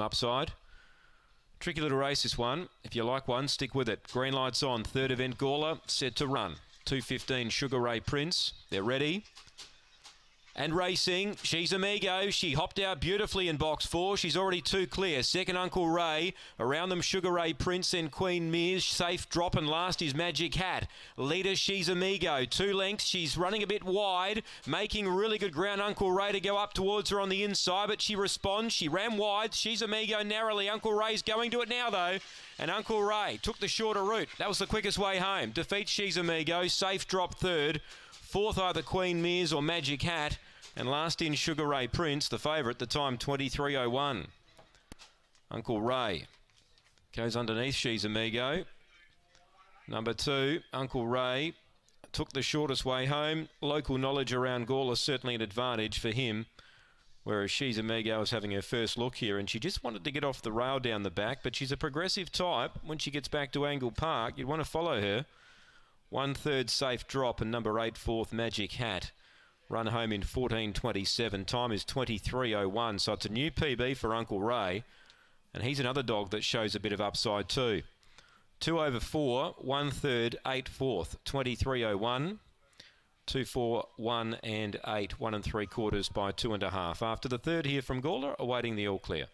upside. Tricky little race this one. If you like one, stick with it. Green lights on. Third event Gawler set to run. 215 Sugar Ray Prince. They're ready and racing. She's Amigo. She hopped out beautifully in box four. She's already two clear. Second, Uncle Ray. Around them, Sugar Ray Prince and Queen Mears. Safe drop and last is Magic Hat. Leader, She's Amigo. Two lengths. She's running a bit wide, making really good ground. Uncle Ray to go up towards her on the inside, but she responds. She ran wide. She's Amigo narrowly. Uncle Ray's going to it now, though. And Uncle Ray took the shorter route. That was the quickest way home. Defeats She's Amigo. Safe drop third. Fourth, either Queen Mears or Magic Hat. And last in, Sugar Ray Prince, the favourite, the time 23.01. Uncle Ray goes underneath She's Amigo. Number two, Uncle Ray took the shortest way home. Local knowledge around Gawler certainly an advantage for him. Whereas She's Amigo is having her first look here and she just wanted to get off the rail down the back, but she's a progressive type. When she gets back to Angle Park, you'd want to follow her. One third safe drop and number eight fourth Magic Hat. Run home in 14.27. Time is 23.01. So it's a new PB for Uncle Ray. And he's another dog that shows a bit of upside too. Two over four, one third, eight fourth, 23.01. Two, four, one and eight, one and three quarters by two and a half. After the third here from Gawler, awaiting the all clear.